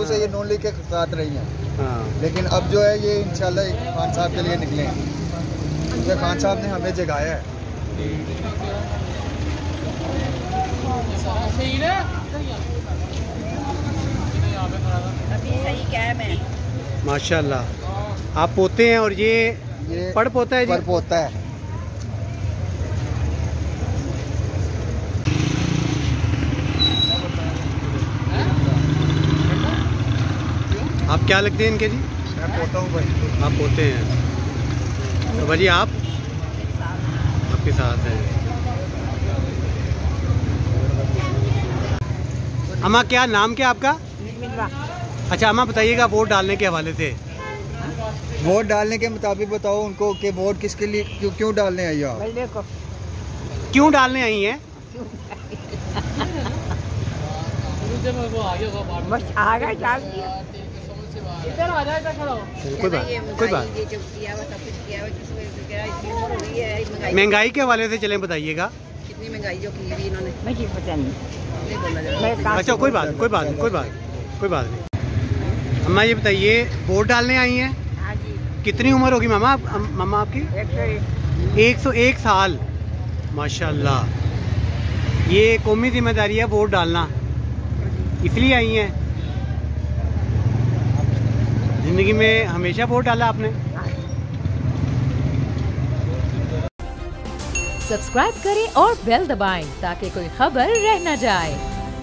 शुरू से ये नॉन लीग के साथ रही हैं। हाँ। लेकिन अब जो है ये इंशाल्लाह खान साहब के लिए निकले हैं। क्योंकि खान साहब ने हमें जगाया है। अभी सही क्या है मैं। माशाल्लाह। आप पोते हैं और ये ये पड़ पोता है जी? पर पोता है। आप क्या लगते हैं इनके जी? मैं पोता हूँ भाई। आप पोते हैं। तो भाजी आप? आपके साथ हैं। अम्मा क्या नाम क्या आपका? अच्छा अम्मा बताइएगा वोट डालने के हवाले से। वोट डालने के मुताबिक बताओ उनको कि वोट किसके लिए क्यों क्यों डालने आई हो आप क्यों डालने आई हैं? बस आ गए डाल दिया कोई बात कोई बात ये जो किया हुआ सब कुछ किया हुआ किस वजह से क्या इतनी उम्र हो गई है महँगाई महँगाई के हवाले से चले बताइएगा। कितनी महँगाई जो की हुई इन्होंने? मुझे पता नहीं। अच्छा कोई बात नहीं कोई बात नहीं कोई बात नहीं, कोई बात नहीं। अम्मा ये बताइए वोट डालने आई हैं? हाँ कितनी उम्र होगी मामा मामा आपकी? एक सौ एक। एक सौ एक साल। माशाल्लाह। ये कौमी ज़िम्मेदारी है वोट डालना। इसलिए आई हैं? ज़िंदगी में हमेशा वोट डाला आपने। सब्सक्राइब करें और बेल दबाएँ ताकि कोई खबर रह न जाए।